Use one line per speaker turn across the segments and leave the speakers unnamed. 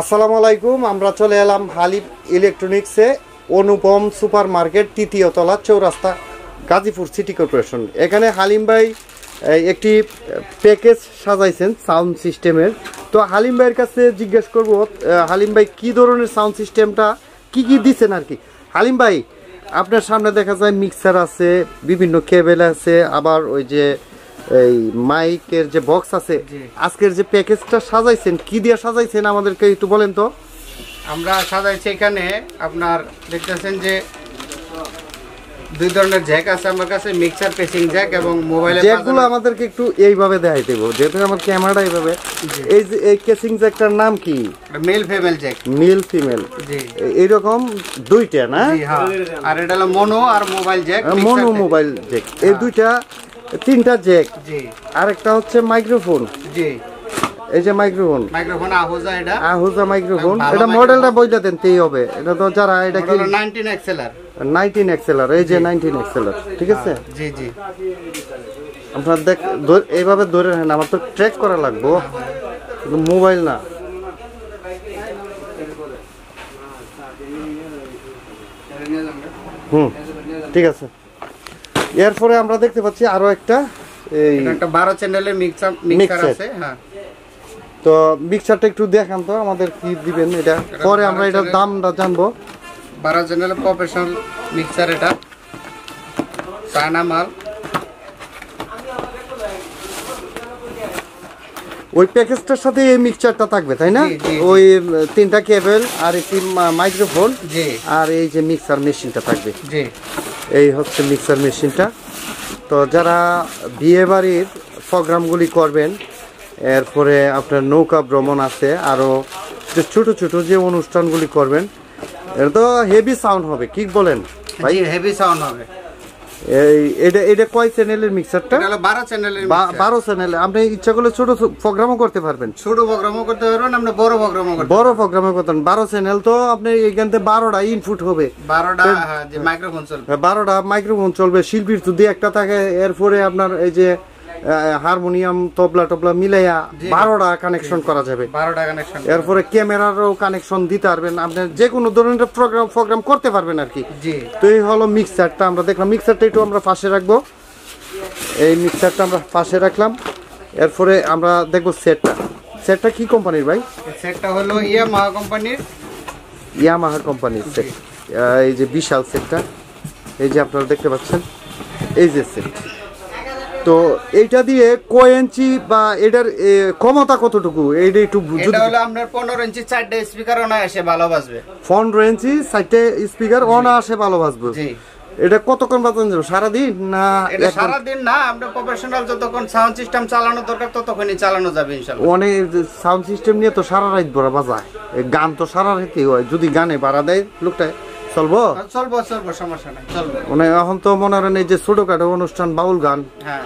আসসালামু আলাইকুম, আমরা চলে এলাম হালিব ইলেকট্রনিক্সে অনুপম সুপার মার্কেট তৃতীয় তলা চৌরাস্তা গাজীপুর সিটি কর্পোরেশন। এখানে হালিম ভাই একটি প্যাকেজ সাজাইছেন সাউন্ড সিস্টেমের। তো হালিম ভাইয়ের কাছে জিজ্ঞেস করব হালিম ভাই কি ধরনের সাউন্ড সিস্টেমটা, কি কি দিচ্ছেন আর কি? হালিম ভাই, আপনার সামনে দেখা যায় মিক্সার আছে, বিভিন্ন কেবেল আছে, আবার ওই যে এই মাইকের যে বক্স আছে আজকের যে প্যাকেজটা সাজাইছেন কি দিয়ে সাজাইছেন আমাদেরকে একটু বলেন তো?
আমরা সাজাইছি এখানে আপনার দেখতেছেন যে দুই ধরনের জ্যাক আছে আমার কাছে মিক্সার পেসিং জ্যাক এবং মোবাইলে
যেগুলো আমাদেরকে একটু এইভাবে দেখাই দেবো যেহেতু আমার ক্যামেরাটা এইভাবে। এই যে এই কেসিং জ্যাকটার নাম কি?
Male female jack
male female
জি।
এইরকম দুইটা না?
জি হ্যাঁ। আর এটা হলো মনো আর mobile jack
mono mobile jack এই দুইটা তিনটা জ্যাক
জি।
আরেকটা হচ্ছে মাইক্রোফোন
জি।
এই যে মাইক্রোফোন
মাইক্রোফোন আহুজা এটা।
আহুজা মাইক্রোফোন এটা মডেলটা বইটা দেন তেই হবে। এটা তো যারা এটা কি
হলো 19 এক্সেলআর
নাইনটিন এক্সেলার এই যে নাইনটিন এক্সেলার ঠিক আছে?
জি জি।
আপনার দেখ এইভাবে ধরে নেন আমার তো ট্র্যাক করা লাগবে। মোবাইল না। হুম ঠিক আছে। এরপরে আমরা দেখতে পাচ্ছি আরও একটা এই
এটা একটা 12 চ্যানেলের মিক্সার মিক্সার আছে হ্যাঁ।
তো মিক্সারটা একটু দেখান তো আমাদের কি দিবেন এটা? পরে আমরা এটার দামটা জানব।
12 চ্যানেলের প্রফেশনাল মিক্সার এটা। চায়না মাল।
ওই প্যাকেজটার সাথে এই মিক্সচারটা থাকবে তাই না। ওই তিনটা কেবল আর একটি মাইক্রোফোন আর এই যে মিক্সার মেশিনটা থাকবে।
জি।
এই হচ্ছে মিক্সার মেশিনটা তো যারা বিয়ে বাড়ির প্রোগ্রামগুলি করবেন, এরপরে আপনার নৌকা ভ্রমণ আছে আরও যে ছোটো ছোটো যে অনুষ্ঠানগুলি করবেন, এটা তো হেভি সাউন্ড হবে কি বলেন? ভাই
হেভি সাউন্ড হবে।
এই এটা এটা কয় চ্যানেলের মিক্সারটা
এটা হলো 12 চ্যানেলের
বা-
mixer।
বারো চ্যানেল আপনি ইচ্ছা করলে ছোট প্রোগ্রামও করতে পারবেন।
ছোট প্রোগ্রামও করতে পারবেন আপনি বড় প্রোগ্রামও করতে
বড় চ্যানেল তো আপনি ইনপুট হবে।
বারোটা হ্যাঁ, যে মাইক্রোফোন চলবে।
বারোটা মাইক্রোফোন চলবে শিল্পীর যদি একটা থাকে এরপরে আপনার এই যে হারমোনিয়াম তবলা টবলা মিলাইয়া বারোটা কানেকশন করা যাবে।
বারোটা কানেকশন
এরপরে ক্যামেরারও কানেকশন দিতে পারবেন। আপনি যে কোনো ধরনের প্রোগ্রাম প্রোগ্রাম করতে পারবেন আর কি। তো এই হলো মিক্সারটা আমরা দেখলাম মিক্সারটা একটু আমরা পাশে রাখব। এই মিক্সারটা আমরা পাশে রাখলাম। এরপরে আমরা দেখব সেটটা সেটটা কি কোম্পানির ভাই?
সেটটা হলো ইয়ামাহা কোম্পানির
ইয়ামাহা কোম্পানির সেট এই যে বিশাল সেটটা এই যে আপনারা দেখতে পাচ্ছেন। এই যে সেট তো এইটা দিয়ে কয় ইঞ্চি বা এটার ক্ষমতা কতটুকু? এইটা একটু
এটা হলো আপনার পনেরো ইঞ্চি চারটে স্পিকার না আসে ভালো বাজবে।
পনেরো ইঞ্চি সাইডে স্পিকার অনায়াসে ভালো বাজবে?
জি।
এটা কতক্ষণ বাজানো যাবে সারাদিন না
এটা? সারাদিন না আমরা প্রফেশনাল যতক্ষণ সাউন্ড সিস্টেম চালানো দরকার ততক্ষণই চালানো যাবে ইনশাল্লাহ
অনেক সাউন্ড সিস্টেম নিয়ে তো সারা রাত ভরা বাজায়। গান তো সারা রাতেই হয়। যদি গানে বাড়া দেয় লোকটায় চলবো?
চলবো চলবো সমস্যা নাই চলবো।
মানে এখন তো মনে হয় এই যে ছোটখাটো অনুষ্ঠান বাউল গান
হ্যাঁ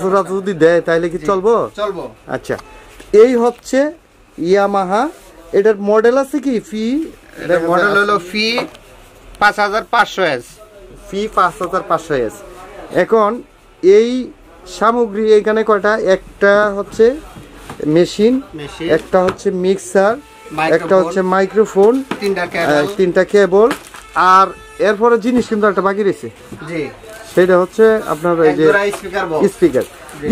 জোড়া যদি দেয় তাইলে কি চলবো?
চলবো।
আচ্ছা এই হচ্ছে ইয়ামাহা এটার মডেল আছে কি? ফি
মডেল হলো ফি পাঁচ হাজার পাঁচশো এস
ফি পাঁচ হাজার পাঁচশো এস এখন এই সামগ্রী এখানে কয়টা? একটা হচ্ছে মেশিন একটা হচ্ছে মিক্সার একটা হচ্ছে মাইক্রোফোন
তিনটা
কেবল আর এরপরে জিনিস কিন্তু একটা বাকি রয়েছে।
জি।
সেটা হচ্ছে আপনার এই যে
স্পিকার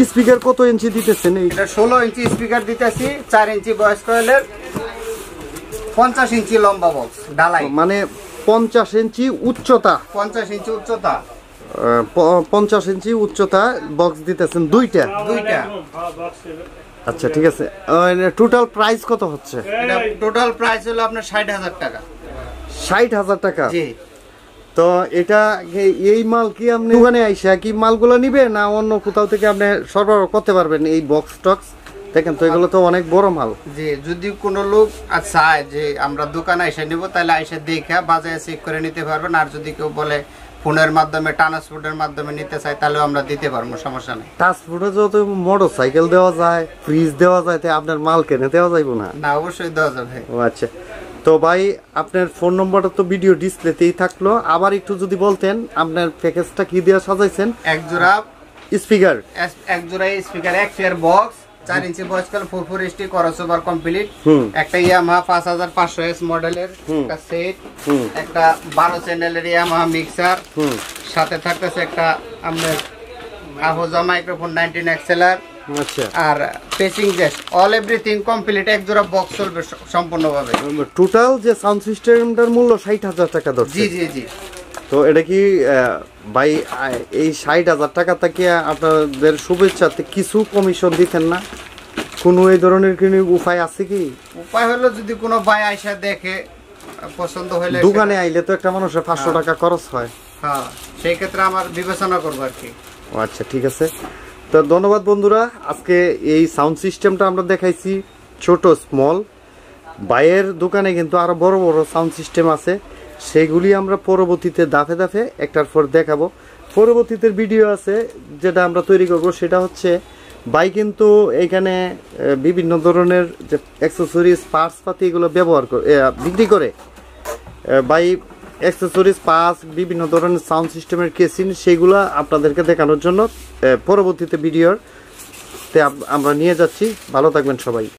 স্পিকার কত ইঞ্চি দিতেছেন এই?
এটা ষোলো ইঞ্চি স্পিকার দিতেছি চার ইঞ্চি বয়স কয়েলের পঞ্চাশ ইঞ্চি লম্বা বক্স ডালাই
মানে পঞ্চাশ ইঞ্চি উচ্চতা।
পঞ্চাশ ইঞ্চি উচ্চতা।
আহ, প- পঞ্চাশ ইঞ্চি উচ্চতা বক্স দিতেছেন দুইটা।
দুইটা।
আচ্ছা ঠিক আছে। টোটাল প্রাইস কত হচ্ছে?
এটা টোটাল প্রাইস হলো আপনার ষাট হাজার টাকা।
ষাট হাজার টাকা। তো এটা এই- মাল কি আপনি ওখানে আইসা কি মালগুলো নিবে না অন্য কোথাও থেকে আপনি সরবরাহ করতে পারবেন? এই বক্স টক্স দেখেন তো এগুলো তো অনেক বড় মাল।
যে যদি কোনো লোক চায় যে আমরা দোকানে এসে নিব তাহলে এসে দেখে বাজারে চেক করে নিতে পারবেন। আর যদি কেউ বলে ফোনের মাধ্যমে ট্রান্সপোর্টের মাধ্যমে নিতে চায় তাহলেও আমরা দিতে পারব সমস্যা নেই।
ট্রান্সপোর্টে যত মোটর সাইকেল দেওয়া যায় ফ্রিজ দেওয়া যায় তাই আপনার মাল কেনে দেওয়া যাইব না?
না অবশ্যই দেওয়া যাবে।
ও আচ্ছা। তো ভাই আপনার ফোন নম্বরটা তো ভিডিও ডিসপ্লেতেই থাকল। আবার একটু যদি বলতেন আপনার প্যাকেজটা কি দিয়ে সাজাইছেন?
এক জোড়া
স্পিকার
এক জোড়া স্পিকার এক ফেয়ার বক্স চার inch voice call four four ST করস ওভার কমপ্লিট
হুম।
একটা ইয়ামাহা পাঁচ হাজার পাঁচশো এস মডেলের একটা সেট একটা বারো চ্যানেলের ইয়ামাহা মিক্সার
হুম।
সাথে থাকতেছে একটা আপনার আহোজা মাইক্রোফোন নাইনটিন এক্সেলার আর পেচিং জেস অল এভরিথিং কমপ্লিট এক জোড়া বক্স চলবে সম্পূর্ণভাবে।
টোটাল যে সাউন্ড সিস্টেমটার মূল্য ষাট হাজার টাকা ধরছে।
জি জি জি।
তো এটা কি ভাই এই ষাট হাজার টাকা থেকে আপনাদের শুভেচ্ছাতে কিছু কমিশন দিতেন না? কোনো এই ধরনের কোনো উপায় আছে কি?
উপায় হলো যদি কোনো ভাই আইসা দেখে পছন্দ হলে
দোকানে আইলে তো একটা মানুষের পাঁচশো টাকা খরচ হয়।
হ্যাঁ সেই ক্ষেত্রে আমার বিবেচনা করব আর কি।
আচ্ছা ঠিক আছে। তো ধন্যবাদ বন্ধুরা, আজকে এই সাউন্ড সিস্টেমটা আমরা দেখাইছি ছোট স্মল বাইয়ের দোকানে কিন্তু আরও বড় বড় সাউন্ড সিস্টেম আছে, সেগুলি আমরা পরবর্তীতে দাফে দাফে একটার পর দেখাবো। পরবর্তীতে ভিডিও আছে যেটা আমরা তৈরি করব, সেটা হচ্ছে বাই কিন্তু এখানে বিভিন্ন ধরনের যে অ্যাক্সেসরিজ পার্টস পাতি এগুলো ব্যবহার করে বিক্রি করে। বাই অ্যাক্সেসরিজ পাস বিভিন্ন ধরনের সাউন্ড সিস্টেমের কেসিন সেগুলো আপনাদেরকে দেখানোর জন্য পরবর্তীতে ভিডিওর তে আমরা নিয়ে যাচ্ছি। ভালো থাকবেন সবাই।